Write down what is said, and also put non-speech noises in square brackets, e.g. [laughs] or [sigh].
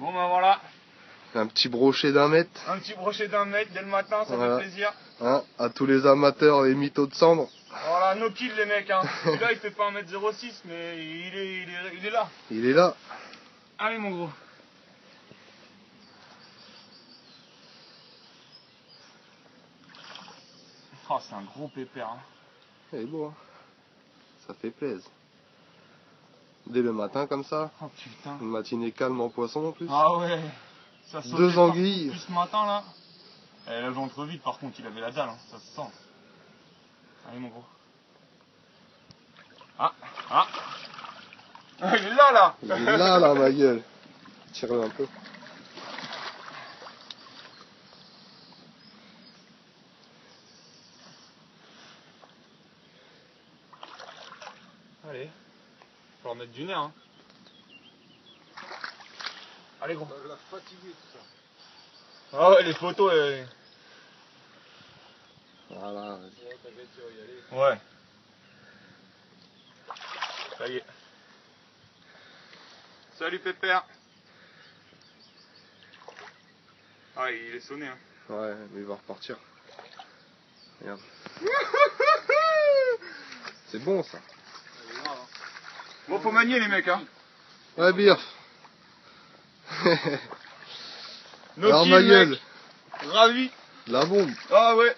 Bon ben voilà. Un petit brochet d'un mètre. Un petit brochet d'un mètre dès le matin, ça Voilà. fait plaisir. Hein, à tous les amateurs et mythos de cendre. Voilà, no kill les mecs. Hein. [laughs] Celui-là il fait pas 1m06, mais il est, il, est, il est là. Il est là. Allez mon gros. Oh, c'est un gros pépère. Hein. Il est beau. Hein. Ça fait plaisir. Dès le matin comme ça. Oh putain. Une matinée calme en poisson en plus. Ah ouais. Ça Deux anguilles. Plus ce matin là. Eh, le ventre vide par contre, il avait la dalle, hein. ça se sent. Allez mon gros. Ah, ah. [laughs] Il est là là. Il est là, là, ma gueule. Tire-le un peu. Allez. Faut leur mettre du nerf. Hein. Allez gros. l'a fatigué tout ça. Ah ouais, les photos. euh, Voilà. Ouais. Ça y est. Salut Pépère. Ah, il est sonné. Hein. Ouais, mais il va repartir. Regarde. [laughs] C'est bon ça. Bon, faut manier les mecs. Hein. Ouais, Birf. No Alors ma gueule, Ravi. la bombe. Ah ouais.